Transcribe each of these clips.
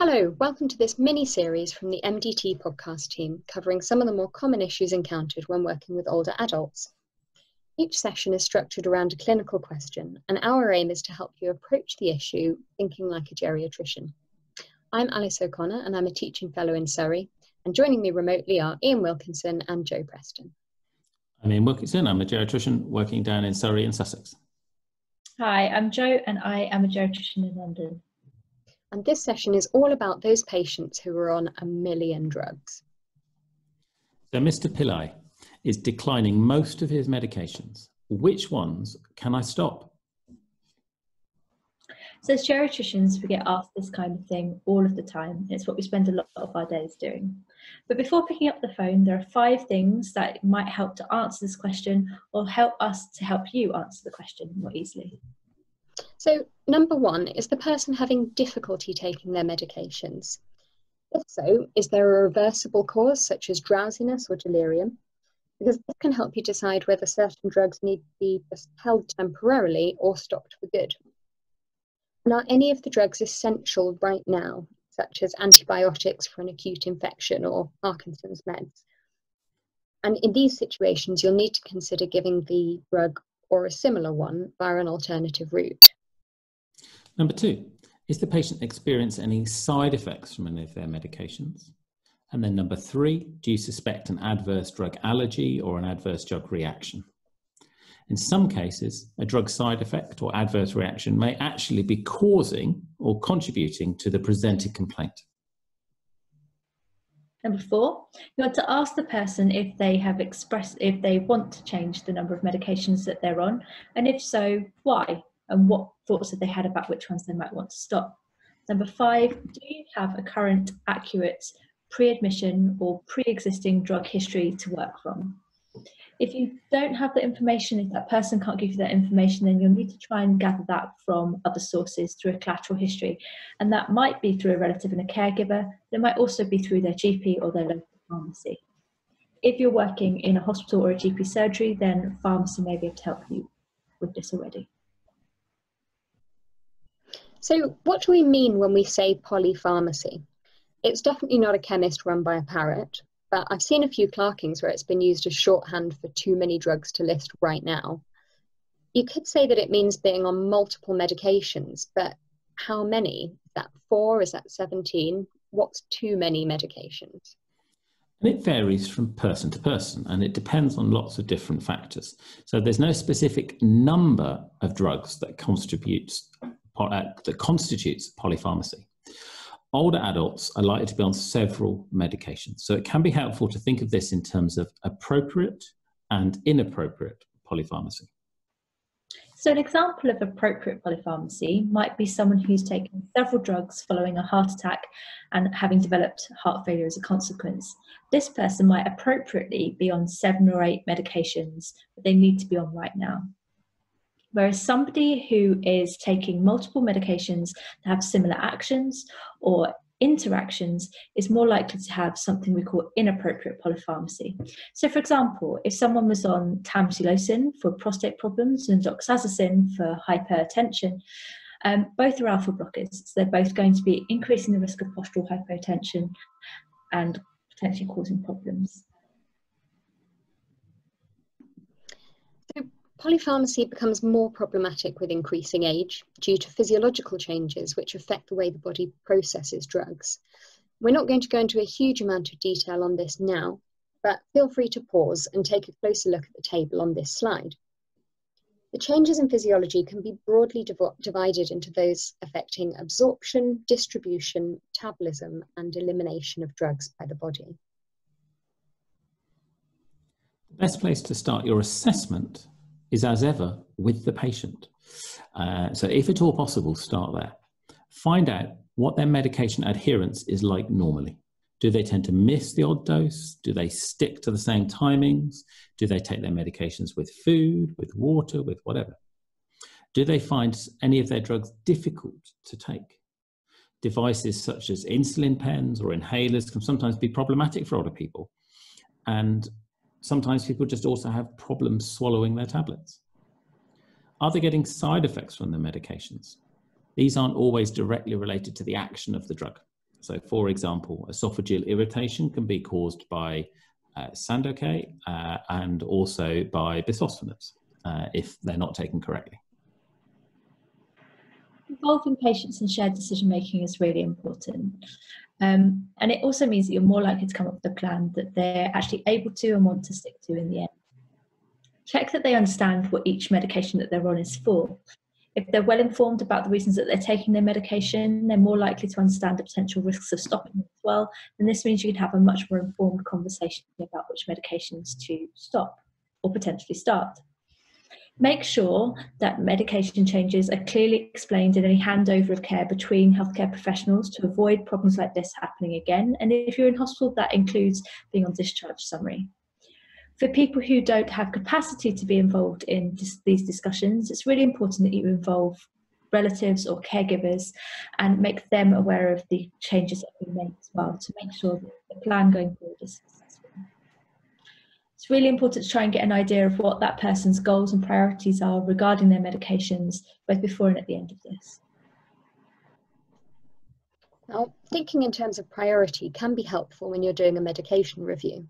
Hello, welcome to this mini series from the MDTea podcast team covering some of the more common issues encountered when working with older adults. Each session is structured around a clinical question, and our aim is to help you approach the issue thinking like a geriatrician. I'm Alice O'Connor, and I'm a teaching fellow in Surrey, and joining me remotely are Ian Wilkinson and Joe Preston. I'm Ian Wilkinson, I'm a geriatrician working down in Surrey and Sussex. Hi, I'm Joe, and I am a geriatrician in London and this session is all about those patients who are on a million drugs. So Mr. Pillai is declining most of his medications. Which ones can I stop? So as geriatricians, we get asked this kind of thing all of the time. It's what we spend a lot of our days doing. But before picking up the phone, there are five things that might help to answer this question or help us to help you answer the question more easily. So, number one, is the person having difficulty taking their medications? If so, is there a reversible cause such as drowsiness or delirium? Because this can help you decide whether certain drugs need to be just held temporarily or stopped for good. And are any of the drugs essential right now, such as antibiotics for an acute infection or Parkinson's meds? And in these situations, you'll need to consider giving the drug or a similar one via an alternative route. Number two, is the patient experience any side effects from any of their medications? And then number three, do you suspect an adverse drug allergy or an adverse drug reaction? In some cases, a drug side effect or adverse reaction may actually be causing or contributing to the presented complaint. Number four, you want to ask the person if they have expressed, if they want to change the number of medications that they're on, and if so, why? and what thoughts have they had about which ones they might want to stop. Number five, do you have a current, accurate pre-admission or pre-existing drug history to work from? If you don't have the information, if that person can't give you that information, then you'll need to try and gather that from other sources through a collateral history. And that might be through a relative and a caregiver, it might also be through their GP or their local pharmacy. If you're working in a hospital or a GP surgery, then pharmacy may be able to help you with this already. So, what do we mean when we say polypharmacy? It's definitely not a chemist run by a parrot, but I've seen a few clerkings where it's been used as shorthand for too many drugs to list right now. You could say that it means being on multiple medications, but how many? Is that four? Is that 17? What's too many medications? And it varies from person to person and it depends on lots of different factors. So there's no specific number of drugs that contributes uh, that constitutes polypharmacy. Older adults are likely to be on several medications, so it can be helpful to think of this in terms of appropriate and inappropriate polypharmacy. So, an example of appropriate polypharmacy might be someone who's taken several drugs following a heart attack and having developed heart failure as a consequence. This person might appropriately be on seven or eight medications that they need to be on right now. Whereas somebody who is taking multiple medications that have similar actions or interactions is more likely to have something we call inappropriate polypharmacy. So, for example, if someone was on tamsulosin for prostate problems and doxazosin for hypertension, um, both are alpha blockers. So, they're both going to be increasing the risk of postural hypotension and potentially causing problems. Polypharmacy becomes more problematic with increasing age due to physiological changes which affect the way the body processes drugs. We're not going to go into a huge amount of detail on this now, but feel free to pause and take a closer look at the table on this slide. The changes in physiology can be broadly div divided into those affecting absorption, distribution, metabolism, and elimination of drugs by the body. The best place to start your assessment is as ever with the patient. Uh, so, if at all possible, start there. Find out what their medication adherence is like normally. Do they tend to miss the odd dose? Do they stick to the same timings? Do they take their medications with food, with water, with whatever? Do they find any of their drugs difficult to take? Devices such as insulin pens or inhalers can sometimes be problematic for older people. And sometimes people just also have problems swallowing their tablets. Are they getting side effects from their medications? These aren't always directly related to the action of the drug. So, for example, esophageal irritation can be caused by uh, uh, and also by bisphosphonates uh, if they're not taken correctly. Involving patients in shared decision making is really important. Um, and it also means that you're more likely to come up with a plan that they're actually able to and want to stick to in the end. Check that they understand what each medication that they're on is for. If they're well informed about the reasons that they're taking their medication, they're more likely to understand the potential risks of stopping as well. And this means you can have a much more informed conversation about which medications to stop or potentially start. Make sure that medication changes are clearly explained in any handover of care between healthcare professionals to avoid problems like this happening again. And if you're in hospital, that includes being on discharge summary. For people who don't have capacity to be involved in dis- these discussions, it's really important that you involve relatives or caregivers and make them aware of the changes that we make as well to make sure that the plan going forward is it's really important to try and get an idea of what that person's goals and priorities are regarding their medications, both before and at the end of this. Now, thinking in terms of priority can be helpful when you're doing a medication review.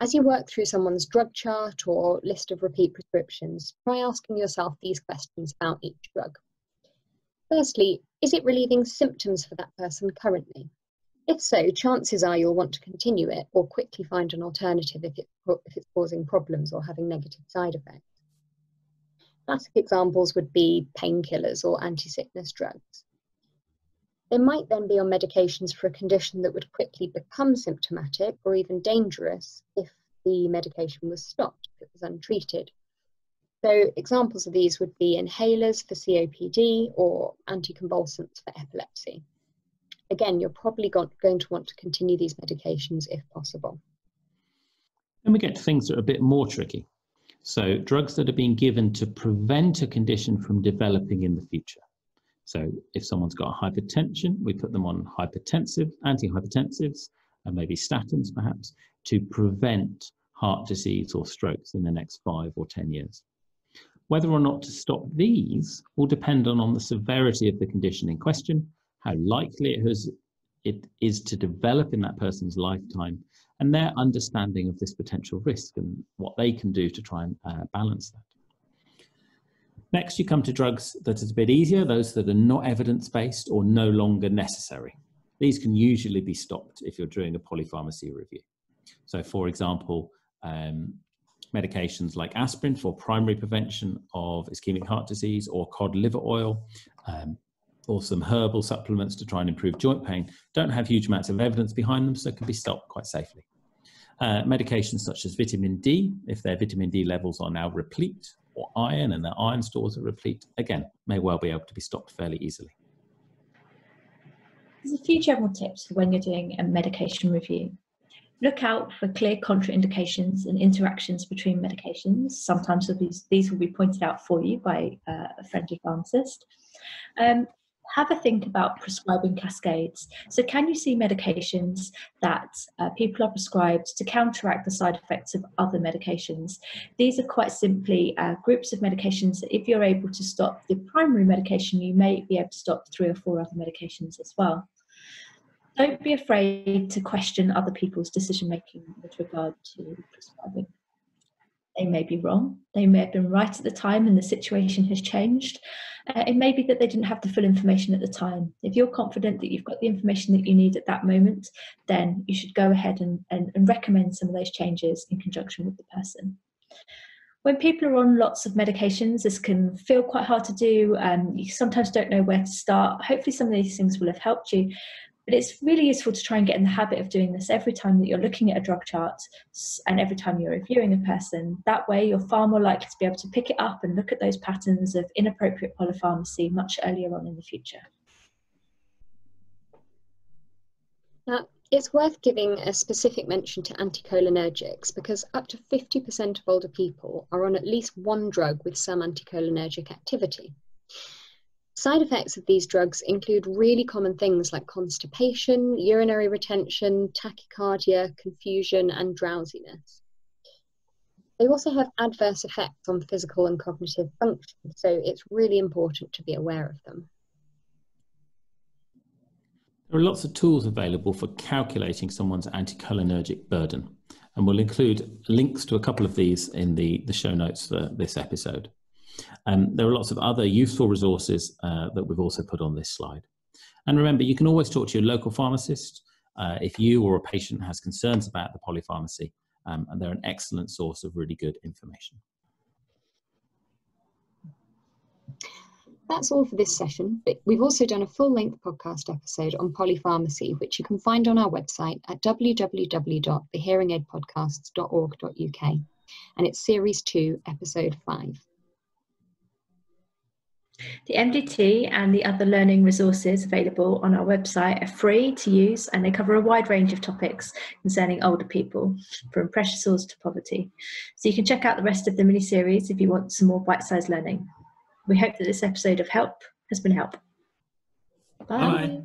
As you work through someone's drug chart or list of repeat prescriptions, try asking yourself these questions about each drug. Firstly, is it relieving symptoms for that person currently? If so, chances are you'll want to continue it or quickly find an alternative if, it, if it's causing problems or having negative side effects. Classic examples would be painkillers or anti-sickness drugs. They might then be on medications for a condition that would quickly become symptomatic or even dangerous if the medication was stopped, if it was untreated. So examples of these would be inhalers for COPD or anticonvulsants for epilepsy again, you're probably got, going to want to continue these medications if possible. Then we get to things that are a bit more tricky. So, drugs that are being given to prevent a condition from developing in the future. So, if someone's got hypertension, we put them on hypertensive, antihypertensives, and maybe statins perhaps, to prevent heart disease or strokes in the next five or 10 years. Whether or not to stop these will depend on, on the severity of the condition in question how likely it is, it is to develop in that person's lifetime, and their understanding of this potential risk and what they can do to try and uh, balance that. Next, you come to drugs that are a bit easier, those that are not evidence based or no longer necessary. These can usually be stopped if you're doing a polypharmacy review. So, for example, um, medications like aspirin for primary prevention of ischemic heart disease or cod liver oil, um, or some herbal supplements to try and improve joint pain don't have huge amounts of evidence behind them, so can be stopped quite safely. Uh, medications such as vitamin D, if their vitamin D levels are now replete, or iron and their iron stores are replete, again, may well be able to be stopped fairly easily. There's a few general tips for when you're doing a medication review. Look out for clear contraindications and interactions between medications. Sometimes these, these will be pointed out for you by uh, a friendly pharmacist. Um, have a think about prescribing cascades. So, can you see medications that uh, people are prescribed to counteract the side effects of other medications? These are quite simply uh, groups of medications that, if you're able to stop the primary medication, you may be able to stop three or four other medications as well. Don't be afraid to question other people's decision making with regard to prescribing. They may be wrong. They may have been right at the time and the situation has changed. Uh, it may be that they didn't have the full information at the time. If you're confident that you've got the information that you need at that moment, then you should go ahead and, and, and recommend some of those changes in conjunction with the person when people are on lots of medications, this can feel quite hard to do. Um, you sometimes don't know where to start. Hopefully, some of these things will have helped you. But it's really useful to try and get in the habit of doing this every time that you're looking at a drug chart and every time you're reviewing a person. That way, you're far more likely to be able to pick it up and look at those patterns of inappropriate polypharmacy much earlier on in the future. Now, it's worth giving a specific mention to anticholinergics because up to 50% of older people are on at least one drug with some anticholinergic activity. Side effects of these drugs include really common things like constipation, urinary retention, tachycardia, confusion, and drowsiness. They also have adverse effects on physical and cognitive function, so it's really important to be aware of them. There are lots of tools available for calculating someone's anticholinergic burden, and we'll include links to a couple of these in the, the show notes for this episode. Um, there are lots of other useful resources uh, that we've also put on this slide. And remember, you can always talk to your local pharmacist uh, if you or a patient has concerns about the polypharmacy, um, and they're an excellent source of really good information. That's all for this session, but we've also done a full-length podcast episode on polypharmacy, which you can find on our website at www.thehearingaidpodcasts.org.uk, and it's Series 2, Episode 5. The MDTea and the other learning resources available on our website are free to use and they cover a wide range of topics concerning older people, from pressure sores to poverty. So you can check out the rest of the mini series if you want some more bite sized learning. We hope that this episode of Help has been helpful. Bye. Bye.